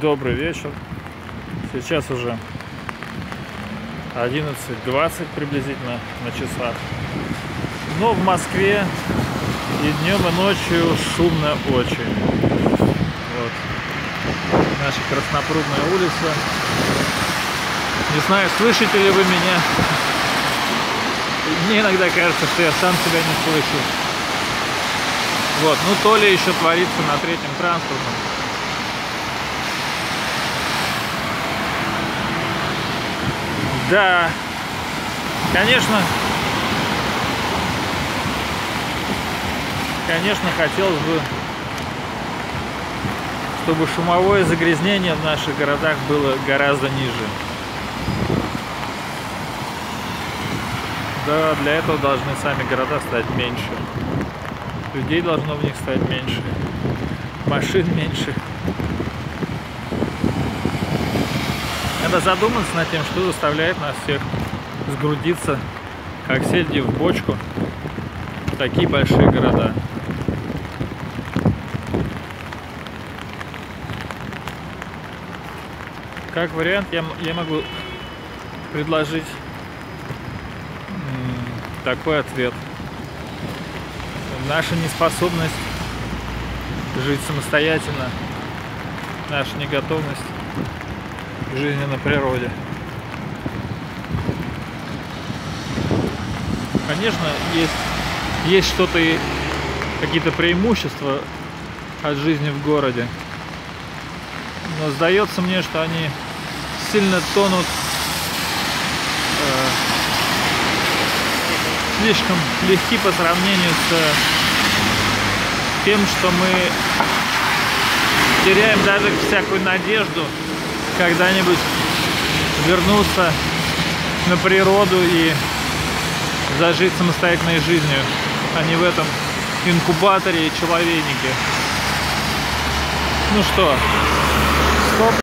Добрый вечер. Сейчас уже 11.20 приблизительно на часах. Но в Москве и днем, и ночью шумно очень. Вот. Наша Краснопрудная улица. Не знаю, слышите ли вы меня. Мне иногда кажется, что я сам себя не слышу. Вот, ну то ли еще творится на третьем транспортном. Да, конечно, конечно, хотелось бы, чтобы шумовое загрязнение в наших городах было гораздо ниже. Да, для этого должны сами города стать меньше. Людей должно в них стать меньше. Машин меньше. Надо задуматься над тем, что заставляет нас всех сгрудиться, как сельди в бочку, в такие большие города. Как вариант, я, я могу предложить такой ответ. Наша неспособность жить самостоятельно, наша неготовность жизни на природе. Конечно, есть, есть что-то и какие-то преимущества от жизни в городе. Но сдается мне, что они сильно тонут э, слишком легки по сравнению с тем, что мы теряем даже всякую надежду когда-нибудь вернуться на природу и зажить самостоятельной жизнью, а не в этом инкубаторе и человейнике. Ну что, стоп.